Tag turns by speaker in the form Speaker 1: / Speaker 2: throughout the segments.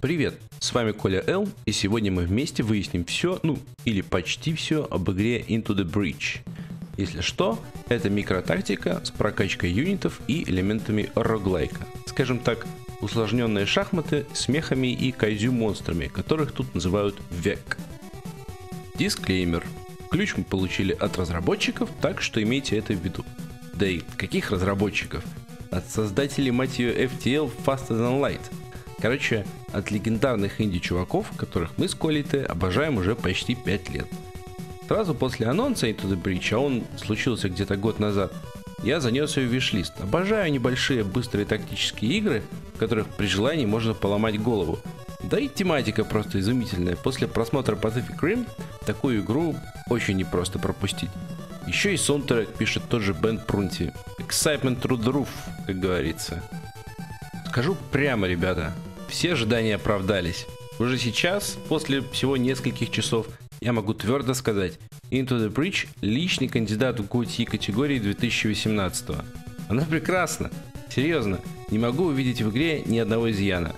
Speaker 1: Привет, с вами Коля Л, и сегодня мы вместе выясним все, ну, или почти все об игре Into the Breach. Если что, это микротактика с прокачкой юнитов и элементами роглайка. Скажем так, усложненные шахматы с мехами и кайзю монстрами, которых тут называют век. Дисклеймер. Ключ мы получили от разработчиков, так что имейте это в виду. Да и каких разработчиков? От создателей, мать ее, FTL Faster Than Light. Короче, от легендарных инди-чуваков, которых мы с Колей-то обожаем уже почти 5 лет. Сразу после анонса Into the Breach, а он случился где-то год назад, я занес ее в виш-лист. Обожаю небольшие быстрые тактические игры, в которых при желании можно поломать голову. Да и тематика просто изумительная. После просмотра Pacific Rim такую игру очень непросто пропустить. Еще и саундтрек пишет тот же Бен Прунти. Excitement through the roof, как говорится. Скажу прямо, ребята, все ожидания оправдались. Уже сейчас, после всего нескольких часов, я могу твердо сказать, Into the Breach – личный кандидат в GOTY категории 2018 Она прекрасна. Серьезно, не могу увидеть в игре ни одного изъяна.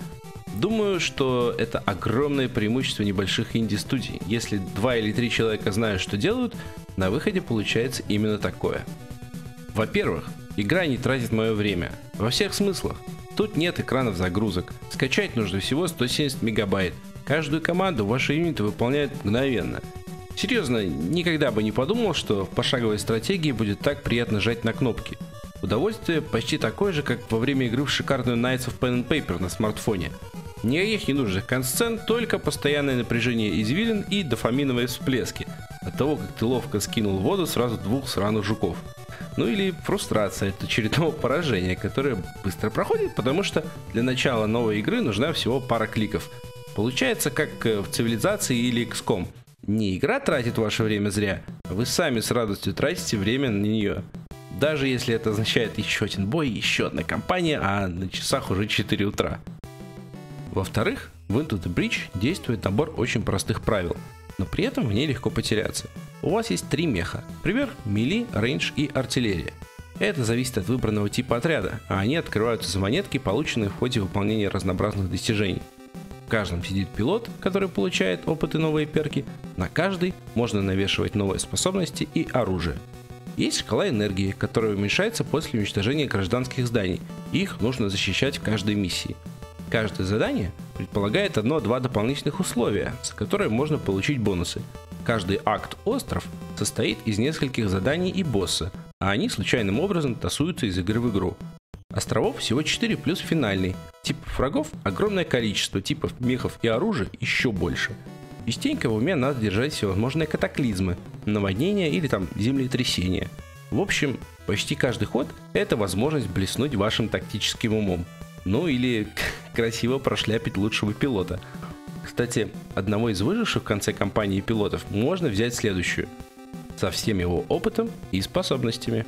Speaker 1: Думаю, что это огромное преимущество небольших инди-студий. Если два или три человека знают, что делают, на выходе получается именно такое. Во-первых, игра не тратит мое время. Во всех смыслах. Тут нет экранов загрузок. Скачать нужно всего 170 мегабайт. Каждую команду ваши юниты выполняют мгновенно. Серьезно, никогда бы не подумал, что в пошаговой стратегии будет так приятно жать на кнопки. Удовольствие почти такое же, как во время игры в шикарную Knights of Pen and Paper на смартфоне. Никаких ненужных консцен, только постоянное напряжение извилин и дофаминовые всплески от того, как ты ловко скинул в воду сразу двух сраных жуков. Ну или фрустрация от очередного поражения, которое быстро проходит, потому что для начала новой игры нужна всего пара кликов. Получается как э, в цивилизации или XCOM. Не игра тратит ваше время зря, а вы сами с радостью тратите время на нее. Даже если это означает еще один бой, еще одна компания, а на часах уже 4 утра. Во-вторых, в Into the Breach действует набор очень простых правил, но при этом в ней легко потеряться. У вас есть три меха, например, мили, рейндж и артиллерия. Это зависит от выбранного типа отряда, а они открываются за монетки, полученные в ходе выполнения разнообразных достижений. В каждом сидит пилот, который получает опыт и новые перки, на каждый можно навешивать новые способности и оружие. Есть шкала энергии, которая уменьшается после уничтожения гражданских зданий, их нужно защищать в каждой миссии – Каждое задание предполагает одно-два дополнительных условия, за которые можно получить бонусы. Каждый акт остров состоит из нескольких заданий и босса, а они случайным образом тасуются из игры в игру. Островов всего 4 плюс финальный. Типов врагов огромное количество, типов мехов и оружия еще больше. Частенько в уме надо держать всевозможные катаклизмы, наводнения или там землетрясения. В общем, почти каждый ход – это возможность блеснуть вашим тактическим умом. Ну или красиво прошляпить лучшего пилота. Кстати, одного из выживших в конце кампании пилотов можно взять следующую. Со всем его опытом и способностями.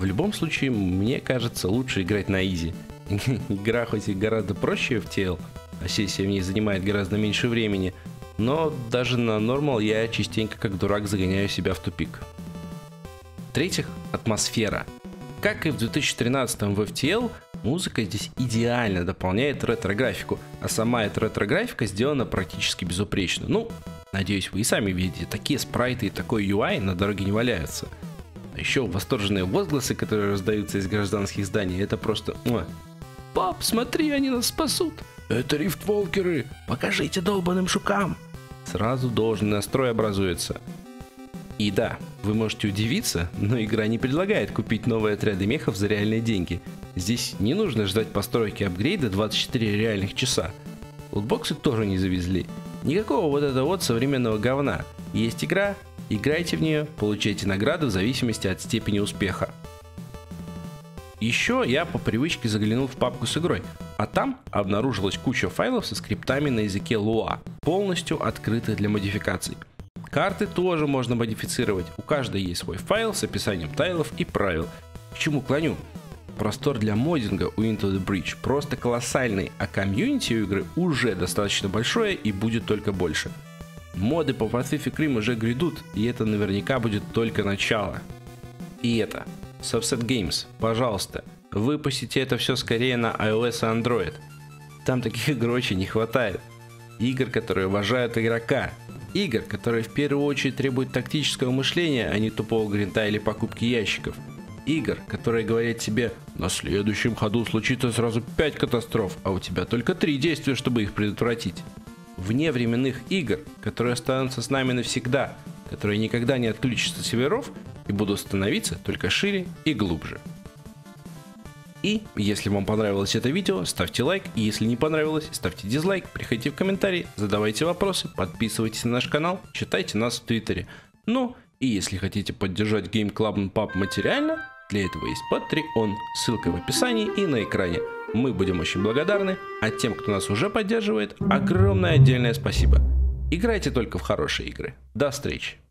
Speaker 1: В любом случае, мне кажется, лучше играть на изи. Игра хоть и гораздо проще в TL, а сессия в ней занимает гораздо меньше времени, но даже на нормал я частенько как дурак загоняю себя в тупик. В-третьих, атмосфера. Как и в 2013 в FTL, Музыка здесь идеально дополняет ретро-графику, а сама эта ретро-графика сделана практически безупречно. Ну, надеюсь, вы и сами видите, такие спрайты и такой UI на дороге не валяются. А еще восторженные возгласы, которые раздаются из гражданских зданий, это просто... Пап, смотри, они нас спасут! Это рифтволкеры! Покажите долбаным шукам! Сразу должный настрой образуется. И да, вы можете удивиться, но игра не предлагает купить новые отряды мехов за реальные деньги. Здесь не нужно ждать постройки апгрейда 24 реальных часа. Лутбоксы тоже не завезли. Никакого вот этого вот современного говна. Есть игра, играйте в нее, получайте награды в зависимости от степени успеха. Еще я по привычке заглянул в папку с игрой, а там обнаружилась куча файлов со скриптами на языке Lua, полностью открытых для модификаций. Карты тоже можно модифицировать, у каждой есть свой файл с описанием тайлов и правил. К чему клоню? Простор для моддинга у Into the Breach просто колоссальный, а комьюнити у игры уже достаточно большое и будет только больше. Моды по Pacific Rim уже грядут, и это наверняка будет только начало. И это. Subset Games, пожалуйста, выпустите это все скорее на iOS и Android. Там таких игр очень не хватает. Игр, которые уважают игрока. Игр, которые в первую очередь требуют тактического мышления, а не тупого гринта или покупки ящиков. Игр, которые говорят тебе, на следующем ходу случится сразу 5 катастроф, а у тебя только 3 действия, чтобы их предотвратить. Вне временных игр, которые останутся с нами навсегда, которые никогда не отключатся с серверов и будут становиться только шире и глубже. И если вам понравилось это видео, ставьте лайк, и если не понравилось, ставьте дизлайк, приходите в комментарии, задавайте вопросы, подписывайтесь на наш канал, читайте нас в Твиттере. Ну, и если хотите поддержать Game Club Pub материально, для этого есть Patreon, ссылка в описании и на экране. Мы будем очень благодарны, а тем, кто нас уже поддерживает, огромное отдельное спасибо. Играйте только в хорошие игры. До встречи!